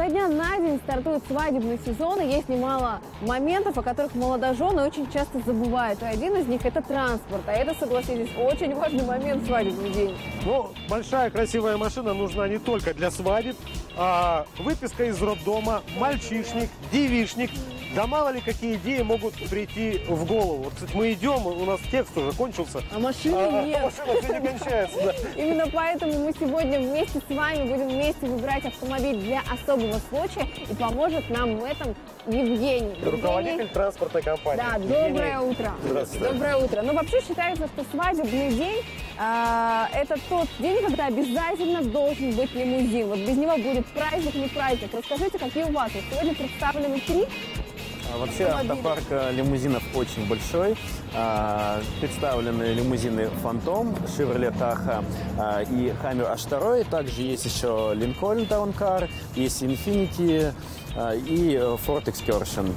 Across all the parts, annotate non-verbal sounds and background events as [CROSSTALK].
Со дня на день стартует свадебный сезон, и есть немало моментов, о которых молодожены очень часто забывают. И один из них – это транспорт. А это, согласитесь, очень важный момент свадебный день. Ну, большая красивая машина нужна не только для свадеб, а выписка из роддома, мальчишник, девишник. Да мало ли какие идеи могут прийти в голову. Вот, кстати, мы идем, у нас текст уже кончился. А машины А, нет. машина все не кончается, да. [LAUGHS] Именно поэтому мы сегодня вместе с вами будем вместе выбирать автомобиль для особого случая. И поможет нам в этом Евгений. Руководитель Евгений, транспортной компании. Да, Евгений. доброе утро. Здравствуйте. Доброе утро. Ну, вообще считается, что свадебный день а, это тот день, когда обязательно должен быть лимузин. Вот без него будет праздник, не праздник. Расскажите, какие у вас? Вот сегодня представлены три. А Вообще автопарк э, лимузинов очень большой. А, Представлены лимузины Фантом, Chevrolet Tahoe а, и Hammer H2. Также есть еще Lincoln Town Car, есть Infiniti а, и Ford Excursion.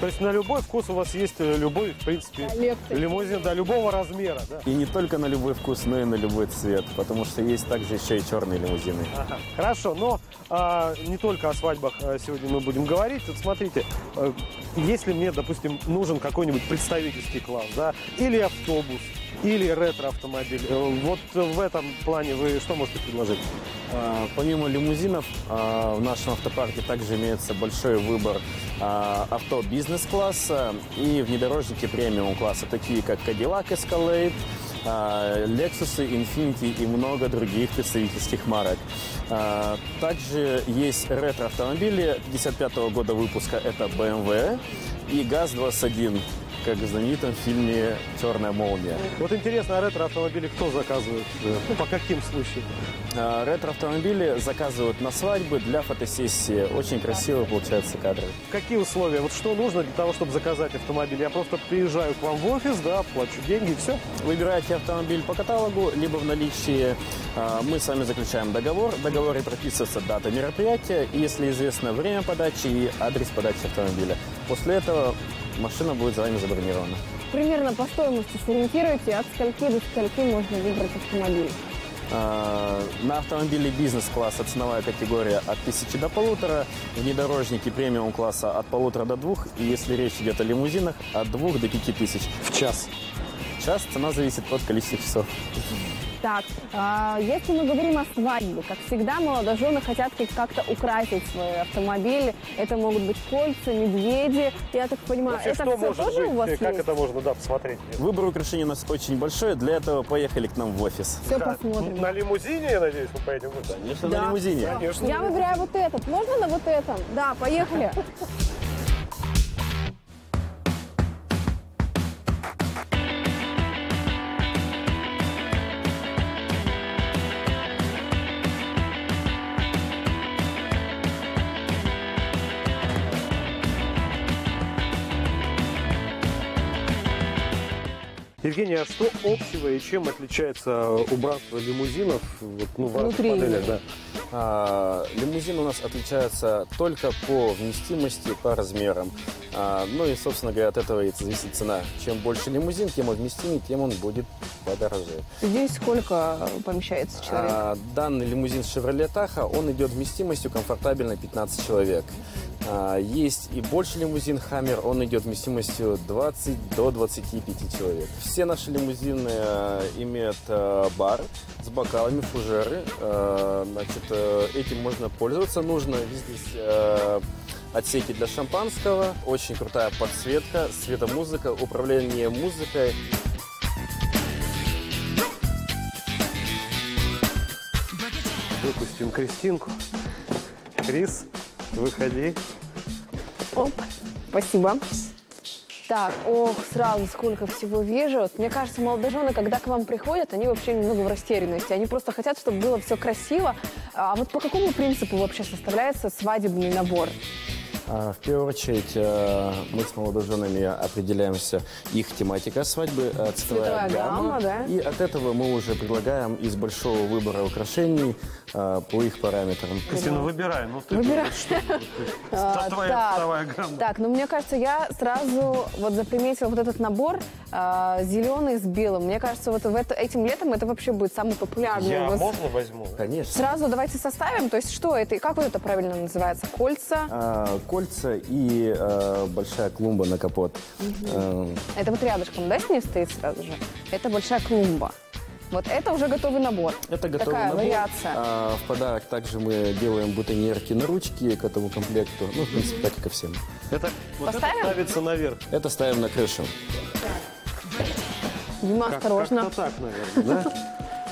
То есть на любой вкус у вас есть э, любой, в принципе, Коллекция. лимузин, да, любого размера, да. И не только на любой вкус, но и на любой цвет, потому что есть также еще и черные лимузины. Ага. Хорошо, но а, не только о свадьбах а, сегодня мы будем говорить. Вот смотрите, э, если мне, допустим, нужен какой-нибудь представительский класс, да, или автобус, или ретро-автомобиль, э, вот в этом плане вы что можете предложить? А, Помимо лимузинов, а, в нашем автопарке также имеется большой выбор а, авто бизнес-класса и внедорожники премиум-класса, такие как Cadillac Escalade, Lexus, Infiniti и много других представительских марок. А, Также есть ретро-автомобили 55 года выпуска, это BMW и ГАЗ-21, как в знаменитом фильме «Черная молния». Вот интересно, а ретро-автомобили кто заказывает? Э, По каким случаям? А, Ретро-автомобили заказывают на свадьбы для фотосессии. Очень красивые получаются кадры. Какие условия? Вот что нужно для того, чтобы заказать автомобиль? Я просто приезжаю к вам в офис, да, плачу деньги, все. Выбираете автомобиль по каталогу, либо в наличии. А, Мы с вами заключаем договор. В договоре прописывается дата мероприятия, если известно время подачи и адрес подачи автомобиля. После этого машина будет за вами забронирована. Примерно по стоимости сориентируйте, от скольки до скольки можно выбрать автомобиль. А, На автомобиле бизнес-класса ценовая категория от 1000 до полутора, внедорожники премиум-класса от полутора до двух, и если речь идет о лимузинах, от двух до пяти тысяч. В час. Час цена зависит от количества часов. Так, а, если мы говорим о свадьбе, как всегда, молодожены хотят как-то украсить свои автомобили. Это могут быть кольца, медведи. Я так понимаю, Вообще, это что все может тоже быть? у вас Как есть? это можно, да, посмотреть? Выбор украшений у нас очень большой, для этого поехали к нам в офис. Все Как? посмотрим. На лимузине, я надеюсь, мы поедем? Конечно, Да. на лимузине. Конечно. Я выбираю вот этот. Можно на вот этом? Да, поехали. [LAUGHS] Евгений, а что общего и чем отличается убранство лимузинов вот, ну, в разных Внутри. моделях? Да. А, лимузин у нас отличается только по вместимости, по размерам. А, ну и, собственно говоря, от этого и зависит цена. Чем больше лимузин, тем он вместимее, тем он будет подороже. Здесь сколько помещается человек? А, данный лимузин Chevrolet Tahoe, он идет вместимостью комфортабельно 15 человек. А, есть и больше лимузин Hammer, он идет вместимостью 20 до 25 человек. Все наши лимузины а, имеют а, бар с бокалами, фужеры. А, значит, э, этим можно пользоваться. Нужно здесь э, отсеки для шампанского, очень крутая подсветка, светомузыка, управление музыкой. Выпустим Кристинку. Крис, выходи. Оп, спасибо. Так, ох, сразу сколько всего вижу. Вот Мне кажется, молодожены, когда к вам приходят, они вообще немного в растерянности. Они просто хотят, чтобы было все красиво. А вот по какому принципу вообще составляется свадебный набор? А, В первую очередь э, мы с молодоженами определяемся их тематика свадьбы, э, цветовая Цветовая гамма, да. И от этого мы уже предлагаем из большого выбора украшений э, по их параметрам. Кристина, выбирай. Ну, ты Выбирай. что? [LAUGHS] А, Твоя так. цветовая гамма. Так, ну мне кажется, я сразу вот заприметила вот этот набор зеленый с белым. Мне кажется, вот в это, этим летом это вообще будет самый популярный. Я можно возьму? Конечно. Сразу давайте составим. То есть что это? И как вот это правильно называется? Кольца? Кольца и э, большая клумба на капот. Э, Это вот рядышком, да, с ней стоит сразу же? Это большая клумба. Вот это уже готовый набор. Это готовый Такая набор. вариация. А, в подарок также мы делаем бутоньерки на ручки к этому комплекту. Ну, в принципе, так и ко всем. Это, вот это Поставим? ставится наверх. Это ставим на крышу. Дима, Как- осторожно. Как-то так, наверное, да?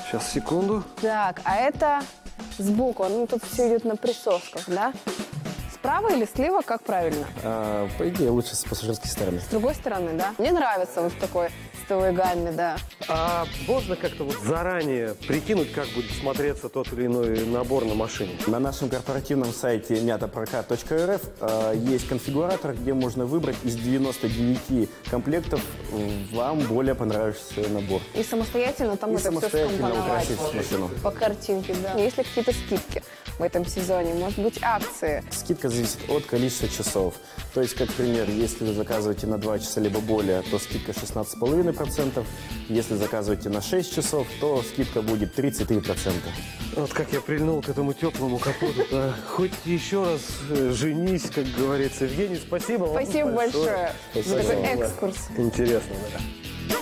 Сейчас, секунду. Так, а это сбоку. Ну, тут все идет на присосках, да? Справа или слева, как правильно? А, по идее, лучше с пассажирской стороны. С другой стороны, да? Мне нравится вот такой цветовой гамме, да. А можно как-то вот заранее прикинуть, как будет смотреться тот или иной набор на машине? На нашем корпоративном сайте мятапрокат.рф э, есть конфигуратор, где можно выбрать из 99 комплектов вам более понравившийся набор. И самостоятельно там И это все самостоятельно скомпоновать. украсить машину. По картинке, да. Есть ли какие-то скидки в этом сезоне? Может быть, акции? Скидка зависит от количества часов. То есть, как пример, если вы заказываете на 2 часа либо более, то скидка 16,5%. Если заказываете на 6 часов, то скидка будет 33%. Вот как я прильнул к этому теплому капоту. да. Хоть еще раз э, женись, как говорится. Евгений, спасибо вам Спасибо большое за Спасибо такой вам. экскурс. Интересно, да.